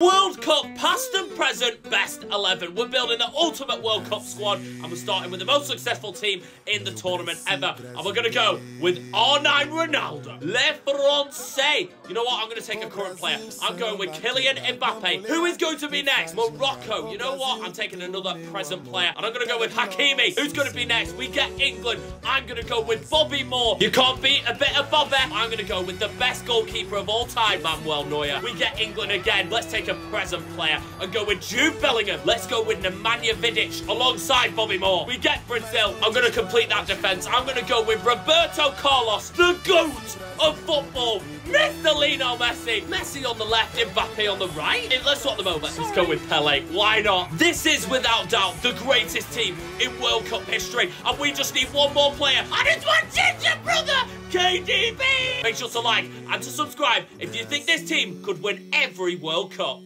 World Cup past and present best 11. We're building the ultimate World Cup squad and we're starting with the most successful team in the tournament ever. And we're going to go with R9 Ronaldo. Le Francais. You know what? I'm going to take a current player. I'm going with Kylian Mbappe. Who is going to be next? Morocco. You know what? I'm taking another present player. And I'm going to go with Hakimi. Who's going to be next? We get England. I'm going to go with Bobby Moore. You can't beat a bit of Bobby. I'm going to go with the best goalkeeper of all time, Manuel Neuer. We get England again. Let's take a present player and go with Jude Bellingham. Let's go with Nemanja Vidic alongside Bobby Moore. We get Brazil. I'm going to complete that defence. I'm going to go with Roberto Carlos, the GOAT of football. Mr. Lionel Messi. Messi on the left, Mbappe on the right. Let's swap them over. Let's go with Pele. Why not? This is without doubt the greatest team in World Cup history. And we just need one more player. And it's my ginger brother, KDB. Make sure to like and to subscribe if you think this team could win every World Cup.